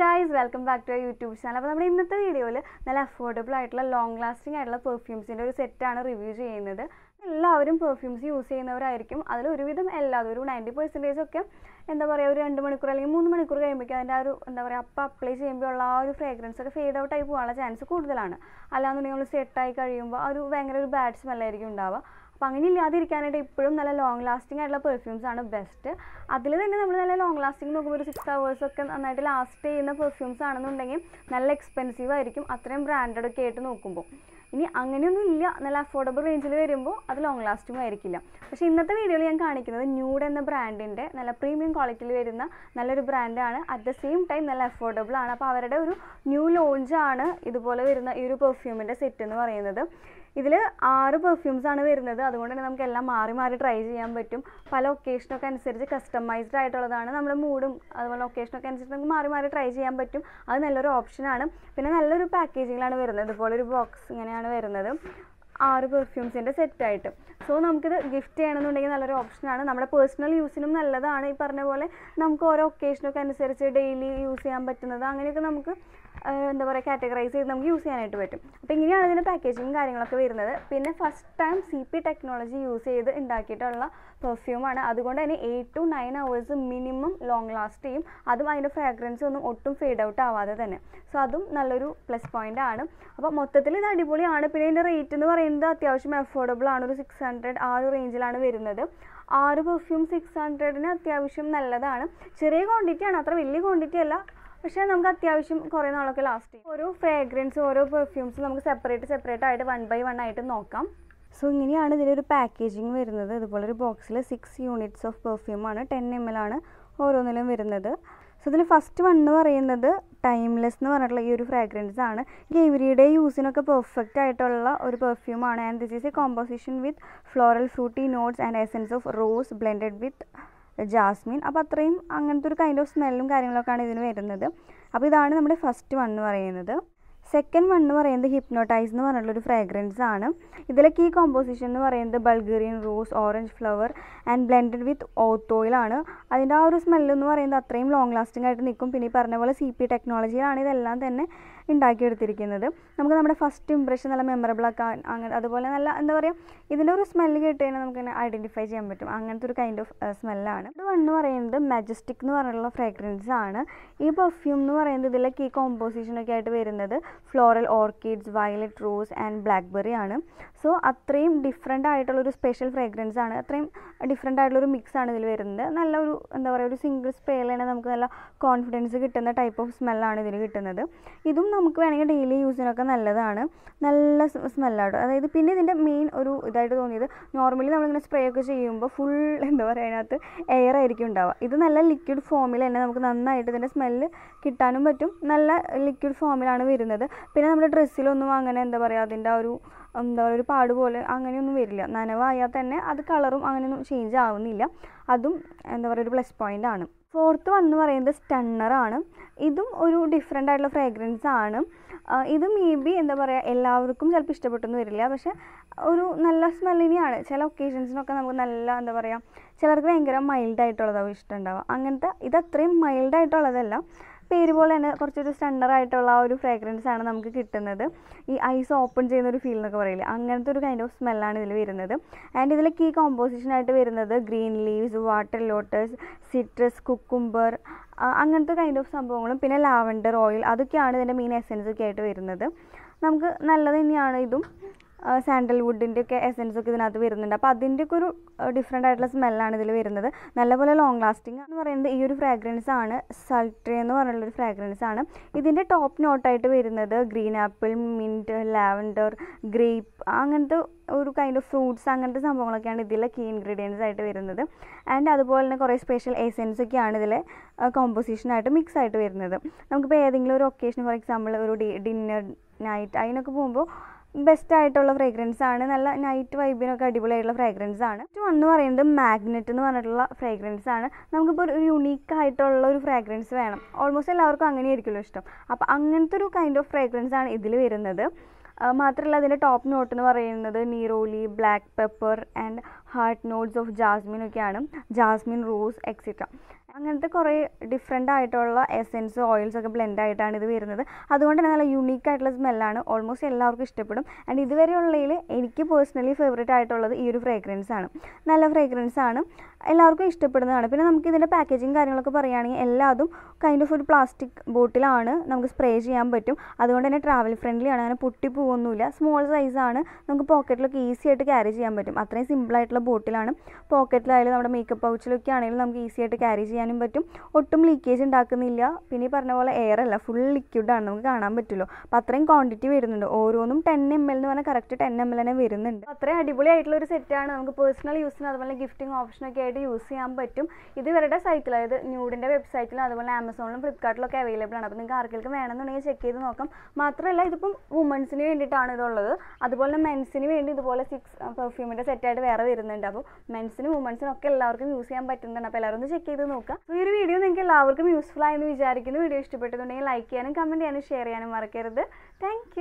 Guys welcome back to YouTube channel അപ്പോൾ നമ്മുടെ ഇന്നത്തെ വീഡിയോയിൽ നല്ല അഫോർഡബിൾ ആയിട്ടുള്ള ലോങ് ലാസ്റ്റിംഗ് ആയിട്ടുള്ള പെർഫ്യൂംസിന്റെ ഒരു സെറ്റാണ് റിവ്യൂ ചെയ്യുന്നത്. എല്ലാവരും പെർഫ്യൂംസ് യൂസ് ചെയ്യുന്നവരായിരിക്കും. അതിൽ ഒരുവിധം എല്ലാവരും ഒരു നയന്റി പെർസെന്റേജ് ഒക്കെ എന്താ പറയുക ഒരു രണ്ട് മണിക്കൂർ അല്ലെങ്കിൽ മൂന്ന് മണിക്കൂർ കഴിയുമ്പോഴേക്കും അതിന്റെ ആ ഒരു എന്താ പറയുക അപ്പം അപ്ലൈ ചെയ്യുമ്പോൾ ഉള്ള ആ ഒരു ഫ്രേഗ്രൻസ് ഒക്കെ ഫെയ്ഡ് ഔട്ട് ആയി പോകാനുള്ള ചാൻസ് കൂടുതലാണ്. അല്ലാന്നുണ്ടെങ്കിൽ നമ്മൾ സെറ്റായി കഴിയുമ്പോൾ ഒരു ഭയങ്കര ഒരു ബാഡ് സ്മെല്ലായിരിക്കും ഉണ്ടാവുക. അപ്പോൾ അങ്ങനെ ഇല്ലാതിരിക്കാനായിട്ട് ഇപ്പോഴും നല്ല ലോങ് ലാസ്റ്റിംഗ് ആയിട്ടുള്ള പെർഫ്യൂംസ് ആണ് ബെസ്റ്റ് അതിൽ തന്നെ നമ്മൾ നല്ല ലോങ് ലാസ്റ്റിംഗ് നോക്കുമ്പോൾ ഒരു സിക്സ് ഒക്കെ നന്നായിട്ട് ലാസ്റ്റ് ചെയ്യുന്ന പെർഫ്യൂംസ് ആണെന്നുണ്ടെങ്കിൽ നല്ല എക്സ്പെൻസീവ് ആയിരിക്കും. അത്രയും ബ്രാൻഡഡ് ഒക്കെ ആയിട്ട് നോക്കുമ്പോൾ. ഇനി അങ്ങനെയൊന്നും ഇല്ല. നല്ല അഫോർഡബിൾ റേഞ്ചിൽ വരുമ്പോൾ അത് ലോങ് ലാസ്റ്റിംഗ് ആയിരിക്കില്ല. പക്ഷേ ഇന്നത്തെ വീഡിയോയിൽ ഞാൻ കാണിക്കുന്നത് ന്യൂഡ് എന്ന ബ്രാൻഡിന്റെ നല്ല പ്രീമിയം ക്വാളിറ്റിയിൽ വരുന്ന നല്ലൊരു ബ്രാൻഡാണ് അറ്റ് ദ സെയിം ടൈം നല്ല അഫോർഡബിൾ ആണ്. അപ്പോൾ അവരുടെ ഒരു ന്യൂ ലോഞ്ചാണ് ഇതുപോലെ വരുന്ന ഈ ഒരു പെർഫ്യൂമിന്റെ സെറ്റ് എന്ന് പറയുന്നത്. ഇതിൽ ആറ് പെർഫ്യൂംസ് ആണ് വരുന്നത്. അതുകൊണ്ട് തന്നെ നമുക്ക് എല്ലാം മാറി മാറി ട്രൈ ചെയ്യാൻ പറ്റും. പല ഒക്കേഷനൊക്കെ അനുസരിച്ച് കസ്റ്റമൈസ്ഡ് ആയിട്ടുള്ളതാണ് നമ്മുടെ മൂഡും അതുപോലെ ഒക്കേഷനൊക്കെ അനുസരിച്ച് നമുക്ക് മാറി മാറി ട്രൈ ചെയ്യാൻ പറ്റും. അത് നല്ലൊരു ഓപ്ഷനാണ് പിന്നെ നല്ലൊരു പാക്കേജിങ്ങിലാണ് വരുന്നത്. ഇതുപോലെ ഒരു ബോക്സ് ഇങ്ങനെയാണ് വരുന്നത്. ആറ് പെർഫ്യൂംസിന്റെ സെറ്റായിട്ട് സോ നമുക്കിത് ഗിഫ്റ്റ് ചെയ്യണമെന്നുണ്ടെങ്കിൽ നല്ലൊരു ഓപ്ഷനാണ് നമ്മുടെ പേഴ്സണൽ യൂസിനും നല്ലതാണ്. ഈ പറഞ്ഞ പോലെ നമുക്ക് ഓരോ ഒക്കേഷനൊക്കെ അനുസരിച്ച് ഡെയിലി യൂസ് ചെയ്യാൻ പറ്റുന്നത്. അങ്ങനെയൊക്കെ നമുക്ക് എന്താ പറയുക കാറ്റഗറൈസ് ചെയ്ത് നമുക്ക് യൂസ് ചെയ്യാനായിട്ട് പറ്റും. അപ്പോൾ ഇങ്ങനെയാണ് ഇതിന്റെ പാക്കേജിങ് കാര്യങ്ങളൊക്കെ വരുന്നത്. പിന്നെ first time C P technology use ചെയ്ത് ഉണ്ടാക്കിയിട്ടുള്ള പെർഫ്യൂമാണ് അതുകൊണ്ട് തന്നെ eight to nine hours minimum long last ചെയ്യും. അതും അതിന്റെ ഫ്രാഗ്രൻസ് ഒന്നും ഒട്ടും ഫെയ്ഡ് ഔട്ട് ആവാതെ തന്നെ. സോ അതും നല്ലൊരു പ്ലസ് പോയിന്റ് ആണ്. അപ്പോൾ മൊത്തത്തിൽ ഇത് അടിപൊളിയാണ്. പിന്നെ ഇതിന്റെ റേറ്റ് എന്ന് പറയുന്നത് അത്യാവശ്യം അഫോർഡബിൾ ആണ്. ഒരു സിക്സ് ഹൺഡ്രഡ് ആ ഒരു റേഞ്ചിലാണ് വരുന്നത്. ആറ് പെർഫ്യൂം സിക്സ് ഹൺഡ്രഡിന് അത്യാവശ്യം നല്ലതാണ്. ചെറിയ ക്വാണ്ടിറ്റി ആണ്. അത്ര വലിയ ക്വാണ്ടിറ്റി അല്ല. പക്ഷേ നമുക്ക് അത്യാവശ്യം കുറേ നാളൊക്കെ ലാസ്റ്റ് ചെയ്യും. ഓരോ ഫ്രേഗ്രൻസ് ഓരോ പെർഫ്യൂംസ് നമുക്ക് സെപ്പറേറ്റ് സെപ്പറേറ്റ് ആയിട്ട് വൺ ബൈ വൺ ആയിട്ട് നോക്കാം. സോ ഇങ്ങനെയാണ് ഒരു പാക്കേജിങ് വരുന്നത്. ഇതുപോലെ ഒരു ബോക്സിൽ സിക്സ് യൂണിറ്റ്സ് ഓഫ് പെർഫ്യൂമാണ് ടെൻ എം എൽ ആണ് ഓരോന്നിലും വരുന്നത്. സോ ഇതിൽ ഫസ്റ്റ് വൺ എന്ന് പറയുന്നത് ടൈംലെസ് എന്ന് പറഞ്ഞിട്ടുള്ള ഈ ഒരു ഫ്രാഗ്രൻസ് ആണ്. എവരിയുടെ യൂസിനൊക്കെ പെർഫെക്റ്റ് ആയിട്ടുള്ള ഒരു പെർഫ്യൂമാണ് and this is a composition with floral fruity notes and essence of rose blended with jasmine. അപ്പോൾ അത്രയും അങ്ങനത്തെ ഒരു കൈൻഡ് ഓഫ് സ്മെല്ലും കാര്യങ്ങളൊക്കെയാണ് ഇതിന് വരുന്നത്. അപ്പോൾ ഇതാണ് നമ്മുടെ ഫസ്റ്റ് വൺ എന്ന് പറയുന്നത്. സെക്കൻഡ് വൺ എന്ന് പറയുന്നത് ഹിപ്നോട്ടൈസ് എന്ന് പറഞ്ഞിട്ടുള്ളൊരു ഫ്രാഗ്രൻസ് ആണ്. ഇതിലെ കീ കോമ്പോസിഷൻ എന്ന് പറയുന്നത് Bulgarian rose orange flower and blended with oud ഓയിലാണ് അതിന്റെ ആ ഒരു സ്മെല്ല് എന്ന് പറയുന്നത് അത്രയും ലോങ് ലാസ്റ്റിംഗ് ആയിട്ട് നിൽക്കും. പിന്നെ ഈ പറഞ്ഞ പോലെ സി പി ടെക്നോളജിയിലാണ് ഇതെല്ലാം തന്നെ ഉണ്ടാക്കിയെടുത്തിരിക്കുന്നത്. നമുക്ക് നമ്മുടെ ഫസ്റ്റ് ഇമ്പ്രഷൻ നല്ല മെമ്മറബിൾ ആക്കാൻ അങ്ങനെ അതുപോലെ നല്ല എന്താ പറയുക ഇതിന്റെ ഒരു സ്മെല്ല് കേട്ട് കഴിഞ്ഞാൽ നമുക്ക് ഐഡന്റിഫൈ ചെയ്യാൻ പറ്റും. അങ്ങനത്തെ ഒരു കൈൻഡ് ഓഫ് സ്മെല്ലാണ് ഇത് വൺ എന്ന് പറയുന്നത് മജസ്റ്റിക് എന്ന് പറഞ്ഞിട്ടുള്ള ഫ്രാഗ്രൻസ് ആണ്. ഈ പെർഫ്യൂം എന്ന് പറയുന്നത് ഇതിലെ ഈ കോമ്പോസിഷനൊക്കെ ആയിട്ട് വരുന്നത് floral orchids violet rose and blackberry ആണ്. സോ അത്രയും ഡിഫറെന്റ് ആയിട്ടുള്ളൊരു സ്പെഷ്യൽ ഫ്രാഗ്രൻസ് ആണ്. അത്രയും ഡിഫറെന്റ് ആയിട്ടുള്ളൊരു മിക്സ് ആണ് ഇതിൽ വരുന്നത്. നല്ല ഒരു എന്താ പറയുക ഒരു സിംഗിൾ സ്പ്രേയിൽ തന്നെ നമുക്ക് നല്ല കോൺഫിഡൻസ് കിട്ടുന്ന ടൈപ്പ് ഓഫ് സ്മെല്ലാണ് ഇതിൽ കിട്ടുന്നത്. ഇതും നമുക്ക് വേണമെങ്കിൽ ഡെയിലി യൂസിനൊക്കെ നല്ലതാണ്. നല്ല സ്മെല്ലാണ് അതായത് പിന്നെ ഇതിന്റെ മെയിൻ ഒരു ഇതായിട്ട് തോന്നിയത് നോർമലി നമ്മളിങ്ങനെ സ്പ്രേ ഒക്കെ ചെയ്യുമ്പോൾ ഫുൾ എന്താ പറയുക അതിനകത്ത് എയർ ആയിരിക്കും ഉണ്ടാവുക. ഇത് നല്ല ലിക്വിഡ് ഫോമിൽ തന്നെ നമുക്ക് നന്നായിട്ട് ഇതിന്റെ സ്മെല്ല് കിട്ടാനും പറ്റും. നല്ല ലിക്വിഡ് ഫോമിലാണ് വരുന്നത്. പിന്നെ നമ്മുടെ ഡ്രസ്സിലൊന്നും അങ്ങനെ എന്താ പറയുക അതിന്റെ ആ ഒരു എന്താ പറയുക ഒരു പാട് പോലെ അങ്ങനെയൊന്നും വരില്ല. നനവായാൽ തന്നെ അത് കളറും അങ്ങനെയൊന്നും ചേഞ്ച് ആവുന്നില്ല. അതും എന്താ പറയുക ഒരു പ്ലസ് പോയിന്റ് ആണ്. ഫോർത്ത് വൺ എന്ന് പറയുന്നത് സ്റ്റണ്ണറാണ് ഇതും ഒരു ഡിഫറെന്റ് ആയിട്ടുള്ള ഫ്രാഗ്രൻസ് ആണ്. ഇത് മേ ബി എന്താ പറയുക എല്ലാവർക്കും ചിലപ്പോൾ ഇഷ്ടപ്പെട്ടൊന്നും വരില്ല. പക്ഷെ ഒരു നല്ല സ്മെല്ലിനെയാണ് ചില ഒക്കേഷൻസിനൊക്കെ നമുക്ക് നല്ല എന്താ പറയുക ചിലർക്ക് ഭയങ്കര മൈൽഡായിട്ടുള്ളതാവും ഇഷ്ടമുണ്ടാവുക അങ്ങനത്തെ ഇത് അത്രയും മൈൽഡായിട്ടുള്ളതല്ല പേര് പോലെ തന്നെ കുറച്ചൊരു സ്റ്റണ്ടറായിട്ടുള്ള ആ ഒരു ഫ്രാഗ്രൻസ് ആണ് നമുക്ക് കിട്ടുന്നത്. ഈ ഐസ് ഓപ്പൺ ചെയ്യുന്ന ഒരു ഫീൽ എന്നൊക്കെ പറയില്ലേ? അങ്ങനത്തെ ഒരു കൈൻഡ് ഓഫ് സ്മെല്ലാണ് ഇതിൽ വരുന്നത്. ആൻഡ് ഇതിൽ കീ കോമ്പോസിഷൻ ആയിട്ട് വരുന്നത് green leaves water lotus citrus cucumber അങ്ങനത്തെ കൈൻഡ് ഓഫ് സംഭവങ്ങളും പിന്നെ ലാവൻഡർ ഓയിൽ അതൊക്കെയാണ് ഇതിന്റെ മെയിൻ എസൻസ് ഒക്കെ ആയിട്ട് വരുന്നത്. നമുക്ക് നല്ലത് തന്നെയാണ് ഇതും. സാൻഡൽവുഡിന്റെ ഒക്കെ എസൻസ് ഒക്കെ ഇതിനകത്ത് വരുന്നുണ്ട്. അപ്പോൾ അതിന്റെ ഒക്കെ ഒരു ഡിഫറെന്റ് ആയിട്ടുള്ള സ്മെല്ലാണ് ഇതിൽ വരുന്നത്. നല്ലപോലെ ലോങ് ലാസ്റ്റിംഗ് എന്ന് പറയുന്നത്. ഈ ഒരു ഫ്രാഗ്രൻസ് ആണ് സൾട്രേ എന്ന് പറഞ്ഞുള്ളൊരു ഫ്രാഗ്രൻസ് ആണ്. ഇതിന്റെ ടോപ്പ് നോട്ടായിട്ട് വരുന്നത് green apple mint lavender grape അങ്ങനത്തെ ഒരു കൈൻഡ് ഓഫ് ഫ്രൂട്ട്സ് അങ്ങനത്തെ സംഭവങ്ങളൊക്കെയാണ് ഇതിലെ കീ ഇൻഗ്രീഡിയൻസ് ആയിട്ട് വരുന്നത്. ആൻഡ് അതുപോലെ തന്നെ കുറേ സ്പെഷ്യൽ എസെൻസ് ഒക്കെയാണ് ഇതിലെ കോമ്പോസിഷനായിട്ട് മിക്സ് ആയിട്ട് വരുന്നത്. നമുക്കിപ്പോൾ ഏതെങ്കിലും ഒരു ഒക്കേഷൻ ഫോർ എക്സാമ്പിൾ ഒരു ഡിന്നർ നൈറ്റ് അതിനൊക്കെ പോകുമ്പോൾ ബെസ്റ്റ് ആയിട്ടുള്ള ഫ്രേഗ്രൻസ് ആണ് നല്ല നൈറ്റ് വൈബിനൊക്കെ അടിപൊളിയായിട്ടുള്ള ഫ്രേഗ്രൻസ് ആണ് വൺ എന്ന് പറയുന്നത് മാഗ്നറ്റ് എന്ന് പറഞ്ഞിട്ടുള്ള ഫ്രേഗ്രൻസ് ആണ് നമുക്കിപ്പോൾ ഒരു യുണീക്ക് ആയിട്ടുള്ള ഒരു ഫ്രേഗ്രൻസ് വേണം. ഓൾമോസ്റ്റ് എല്ലാവർക്കും അങ്ങനെയായിരിക്കുമല്ലോ ഇഷ്ടം. അപ്പോൾ അങ്ങനത്തെ ഒരു കൈൻഡ് ഓഫ് ഫ്രേഗ്രൻസ് ആണ് ഇതിൽ വരുന്നത് മാത്രമല്ല അതിന്റെ ടോപ്പ് നോട്ട് എന്ന് പറയുന്നത് neroli black pepper and heart notes of jasmine ഒക്കെയാണ്. ജാസ്മിൻ റോസ് എക്സെട്ര അങ്ങനത്തെ കുറേ ഡിഫറെന്റ് ആയിട്ടുള്ള എസെൻസ് ഓയിൽസ് ഒക്കെ ബ്ലെൻഡ് ആയിട്ടാണ് ഇത് വരുന്നത്. അതുകൊണ്ട് തന്നെ നല്ല യുണീക്ക് ആയിട്ടുള്ള സ്മെല്ലാണ് ഓൾമോസ്റ്റ് എല്ലാവർക്കും ഇഷ്ടപ്പെടും. ആൻഡ് ഇതുവരെയുള്ളതിൽ എനിക്ക് പേഴ്സണലി ഫേവറേറ്റ് ആയിട്ടുള്ളത് ഈ ഒരു ഫ്രേഗ്രൻസ് ആണ്. നല്ല ഫ്രേഗ്രൻസ് ആണ്. എല്ലാവർക്കും ഇഷ്ടപ്പെടുന്നതാണ്. പിന്നെ നമുക്ക് ഇതിന്റെ പാക്കേജിങ് കാര്യങ്ങളൊക്കെ പറയുകയാണെങ്കിൽ എല്ലാതും കൈൻഡ് ഓഫ് ഒരു പ്ലാസ്റ്റിക് ബോട്ടിലാണ് നമുക്ക് സ്പ്രേ ചെയ്യാൻ പറ്റും. അതുകൊണ്ട് തന്നെ ട്രാവൽ ഫ്രണ്ട്ലി ആണ്. അങ്ങനെ പൊട്ടി പോകുന്നില്ല സ്മോൾ സൈസാണ് നമുക്ക് പോക്കറ്റിലൊക്കെ ഈസി ആയിട്ട് ക്യാരി ചെയ്യാൻ പറ്റും. അത്രയും സിമ്പിൾ ആയിട്ടുള്ള ബോട്ടിലാണ് പോക്കറ്റിലായാലും നമ്മുടെ മേക്കപ്പ് പൗച്ചിലൊക്കെ ആണെങ്കിലും നമുക്ക് ഈസി ആയിട്ട് ക്യാരി ചെയ്യാനും പറ്റും. ഒട്ടും ലീക്കേജ് ഉണ്ടാക്കുന്നില്ല. പിന്നെ പറഞ്ഞ പോലെ എയർ അല്ല ഫുൾ ലിക്വിഡാണ് നമുക്ക് കാണാൻ പറ്റുമല്ലോ. അപ്പോൾ അത്രയും ക്വാണ്ടിറ്റി വരുന്നുണ്ട്. ഓരോന്നും ടെൻ എം എൽ എന്ന് പറഞ്ഞാൽ കറക്റ്റ് ടെൻ എം എൽ തന്നെ വരുന്നുണ്ട്. അത്രയും അടിപൊളിയായിട്ടുള്ള ഒരു സെറ്റാണ് നമുക്ക് പേഴ്സണൽ യൂസിന് അതുപോലെ ഗിഫ്റ്റിംഗ് ഓപ്ഷനൊക്കെ ആയിട്ട് യൂസ് ചെയ്യാൻ പറ്റും. ഇത് ഇവരുടെ സൈറ്റിൽ അതായത് ന്യൂഡിന്റെ വെബ്സൈറ്റിലും അതുപോലെ ആമസോണിലും ഫ്ലിപ്കാർട്ടിലൊക്കെ അവൈലബിൾ ആണ്. അപ്പോൾ നിങ്ങൾക്ക് ആർക്കെങ്കിലും വേണമെന്നുണ്ടെങ്കിൽ ചെക്ക് ചെയ്ത് നോക്കാം. മാത്രമല്ല ഇതിപ്പം വുമൻസിന് വേണ്ടിയിട്ടാണ് ഇതുള്ളത്. അതുപോലെ മെൻസിന് വേണ്ടി ഇതുപോലെ സിക്സ് പെർഫ്യൂമിന്റെ സെറ്റായിട്ട് വേറെ വരുന്നുണ്ട്. അപ്പോൾ മെൻസിനും വുമൻസിനും ഒക്കെ എല്ലാവർക്കും യൂസ് ചെയ്യാൻ പറ്റുന്നുണ്ട്. അപ്പോൾ എല്ലാവരും ഒന്ന് ചെക്ക് ചെയ്ത് നോക്കുക. അപ്പോൾ ഈ ഒരു വീഡിയോ നിങ്ങൾക്ക് എല്ലാവർക്കും യൂസ്ഫുൾ ആയെന്ന് വിചാരിക്കുന്നു. വീഡിയോ ഇഷ്ടപ്പെട്ടിട്ടുണ്ടെങ്കിൽ ലൈക്ക് ചെയ്യാനും കമന്റ് ചെയ്യാനും ഷെയർ ചെയ്യാനും മറക്കരുത്. താങ്ക്